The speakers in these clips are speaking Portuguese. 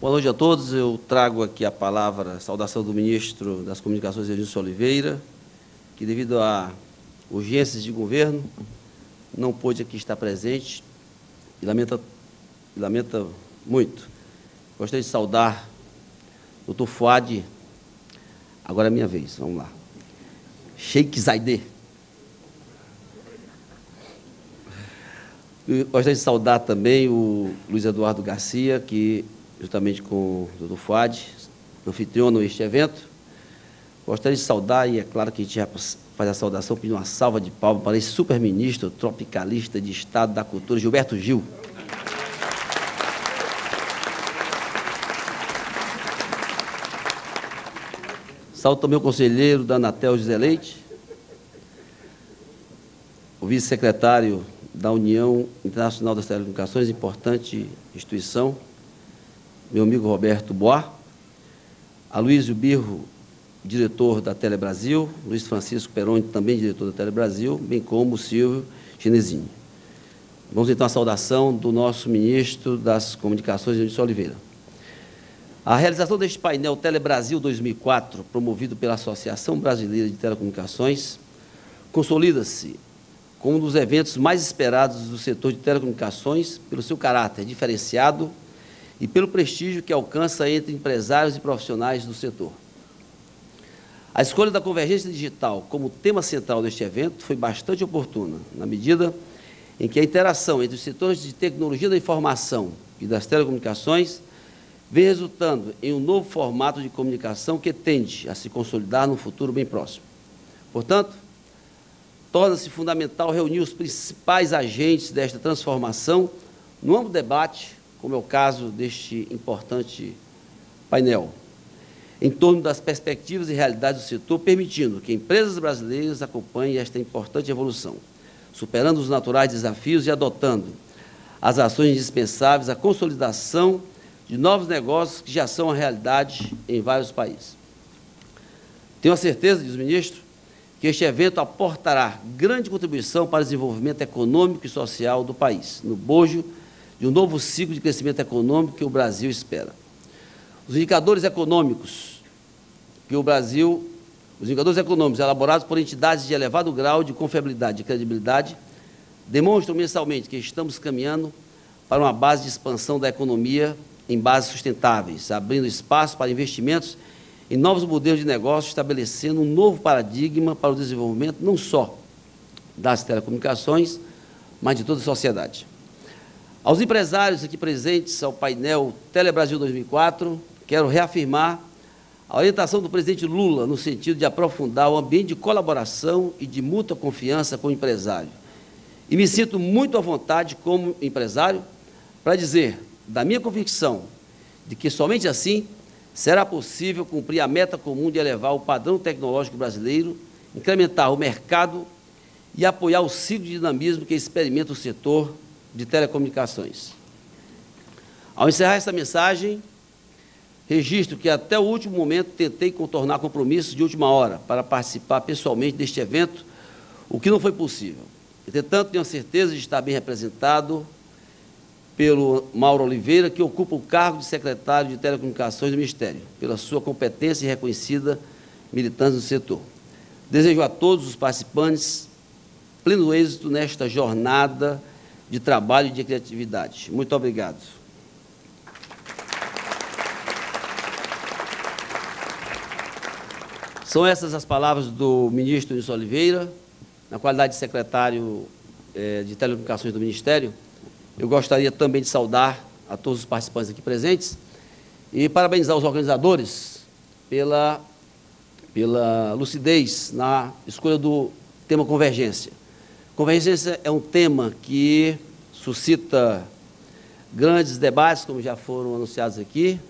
Boa noite a todos. Eu trago aqui a palavra, a saudação do ministro das Comunicações, Edilson Oliveira, que devido a urgências de governo não pôde aqui estar presente e lamenta, lamenta muito. Gostaria de saudar o doutor Fuad, agora é minha vez, vamos lá. Sheikh Zaide. Gostaria de saudar também o Luiz Eduardo Garcia, que, juntamente com o doutor Fuad, anfitriona este evento. Gostaria de saudar, e é claro que a gente faz a saudação, pedindo uma salva de palmas para esse super-ministro tropicalista de Estado da Cultura, Gilberto Gil. Saúde também o conselheiro da Anatel José Leite, o vice-secretário da União Internacional das Telecomunicações, importante instituição, meu amigo Roberto Bois, Aloysio Birro, diretor da Telebrasil, Luiz Francisco Peroni, também diretor da Telebrasil, bem como o Silvio Chinesinho. Vamos então à saudação do nosso ministro das Comunicações, Eunício Oliveira. A realização deste painel Telebrasil 2004, promovido pela Associação Brasileira de Telecomunicações, consolida-se como um dos eventos mais esperados do setor de telecomunicações pelo seu caráter diferenciado e pelo prestígio que alcança entre empresários e profissionais do setor. A escolha da convergência digital como tema central deste evento foi bastante oportuna, na medida em que a interação entre os setores de tecnologia da informação e das telecomunicações vem resultando em um novo formato de comunicação que tende a se consolidar no futuro bem próximo. Portanto, torna-se fundamental reunir os principais agentes desta transformação no amplo debate, como é o caso deste importante painel, em torno das perspectivas e realidades do setor, permitindo que empresas brasileiras acompanhem esta importante evolução, superando os naturais desafios e adotando as ações indispensáveis à consolidação de novos negócios que já são a realidade em vários países. Tenho a certeza, diz o ministro, que este evento aportará grande contribuição para o desenvolvimento econômico e social do país, no bojo de um novo ciclo de crescimento econômico que o Brasil espera. Os indicadores econômicos que o Brasil, os indicadores econômicos elaborados por entidades de elevado grau de confiabilidade e credibilidade, demonstram mensalmente que estamos caminhando para uma base de expansão da economia em bases sustentáveis, abrindo espaço para investimentos em novos modelos de negócio, estabelecendo um novo paradigma para o desenvolvimento não só das telecomunicações, mas de toda a sociedade. Aos empresários aqui presentes ao painel Telebrasil 2004, quero reafirmar a orientação do presidente Lula no sentido de aprofundar o ambiente de colaboração e de mútua confiança com o empresário. E me sinto muito à vontade como empresário para dizer da minha convicção de que somente assim será possível cumprir a meta comum de elevar o padrão tecnológico brasileiro, incrementar o mercado e apoiar o ciclo de dinamismo que experimenta o setor de telecomunicações. Ao encerrar essa mensagem, registro que até o último momento tentei contornar compromissos de última hora para participar pessoalmente deste evento, o que não foi possível. Entretanto, tenho a certeza de estar bem representado pelo Mauro Oliveira, que ocupa o cargo de secretário de Telecomunicações do Ministério, pela sua competência e reconhecida militância no setor. Desejo a todos os participantes pleno êxito nesta jornada de trabalho e de criatividade. Muito obrigado. São essas as palavras do ministro Nilson Oliveira, na qualidade de secretário eh, de Telecomunicações do Ministério. Eu gostaria também de saudar a todos os participantes aqui presentes e parabenizar os organizadores pela, pela lucidez na escolha do tema convergência. Convergência é um tema que suscita grandes debates, como já foram anunciados aqui.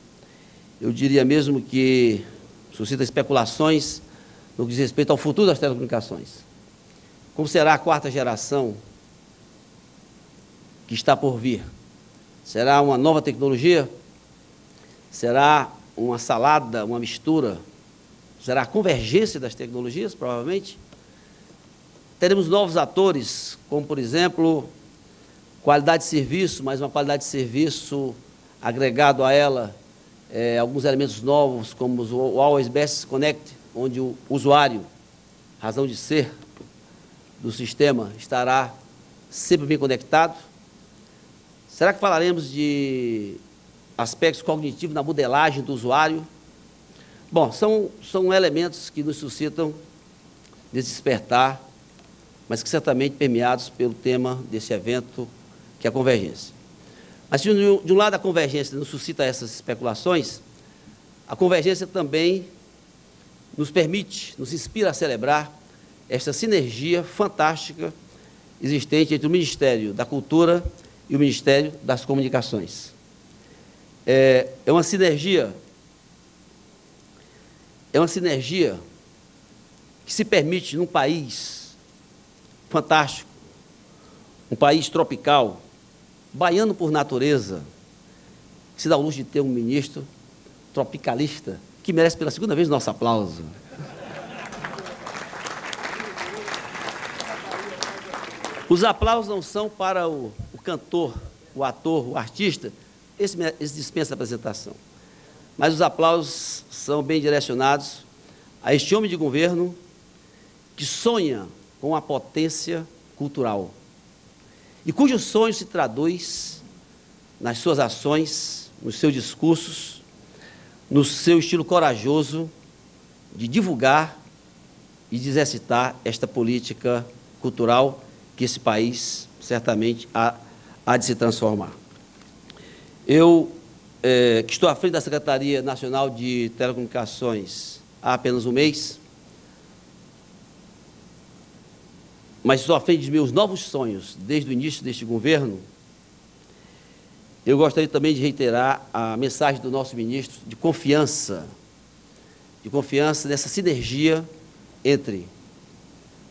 Eu diria mesmo que suscita especulações no que diz respeito ao futuro das telecomunicações. Como será a quarta geração que está por vir? Será uma nova tecnologia? Será uma salada, uma mistura? Será a convergência das tecnologias, provavelmente? Teremos novos atores, como, por exemplo, qualidade de serviço, mas uma qualidade de serviço agregado a ela é, alguns elementos novos, como o Always Best Connect, onde o usuário, razão de ser do sistema, estará sempre bem conectado. Será que falaremos de aspectos cognitivos na modelagem do usuário? Bom, são, são elementos que nos suscitam despertar, mas que certamente permeados pelo tema desse evento, que é a convergência. Mas se de um lado a convergência nos suscita essas especulações, a convergência também nos permite, nos inspira a celebrar esta sinergia fantástica existente entre o Ministério da Cultura e o Ministério das Comunicações. É, é uma sinergia, é uma sinergia que se permite num país fantástico, um país tropical, baiano por natureza, que se dá o luxo de ter um ministro tropicalista, que merece pela segunda vez nosso aplauso. Os aplausos não são para o, o cantor, o ator, o artista, esse, esse dispensa a apresentação. Mas os aplausos são bem direcionados a este homem de governo que sonha com a potência cultural e cujo sonho se traduz nas suas ações, nos seus discursos, no seu estilo corajoso de divulgar e de exercitar esta política cultural que esse país certamente há, há de se transformar. Eu, é, que estou à frente da Secretaria Nacional de Telecomunicações há apenas um mês, mas frente de meus novos sonhos desde o início deste governo, eu gostaria também de reiterar a mensagem do nosso ministro de confiança, de confiança nessa sinergia entre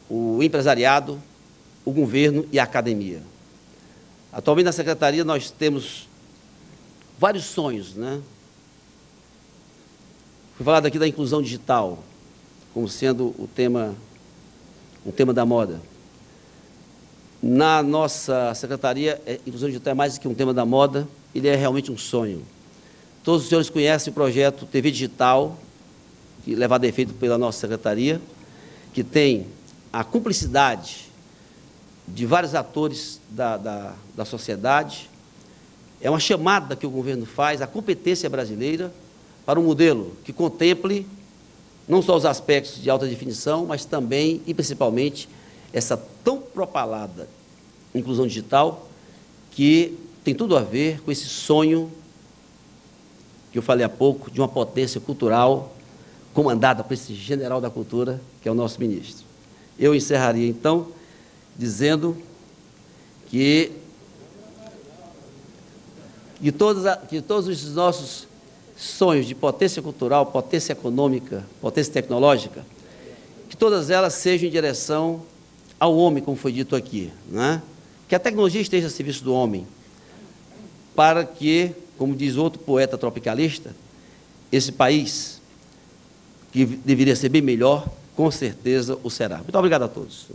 o empresariado, o governo e a academia. Atualmente na secretaria nós temos vários sonhos, né? Foi falado aqui da inclusão digital, como sendo o tema, um tema da moda. Na nossa secretaria, é, inclusão digital é mais do que um tema da moda, ele é realmente um sonho. Todos os senhores conhecem o projeto TV Digital, que levado a efeito pela nossa secretaria, que tem a cumplicidade de vários atores da, da, da sociedade. É uma chamada que o governo faz à competência brasileira para um modelo que contemple não só os aspectos de alta definição, mas também e principalmente essa tão propalada inclusão digital que tem tudo a ver com esse sonho que eu falei há pouco de uma potência cultural comandada por esse general da cultura que é o nosso ministro. Eu encerraria então dizendo que, que, todos, que todos os nossos sonhos de potência cultural, potência econômica, potência tecnológica, que todas elas sejam em direção ao homem, como foi dito aqui, né? que a tecnologia esteja a serviço do homem, para que, como diz outro poeta tropicalista, esse país, que deveria ser bem melhor, com certeza o será. Muito obrigado a todos.